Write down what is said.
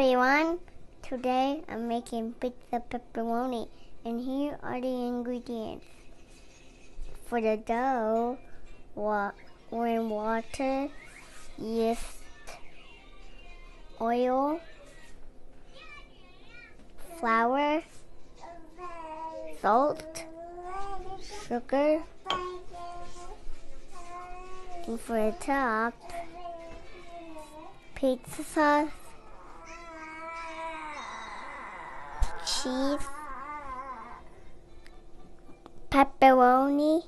everyone! Today I'm making pizza pepperoni and here are the ingredients. For the dough, wa- water, yeast, oil, flour, salt, sugar, and for the top, pizza sauce, cheese, pepperoni,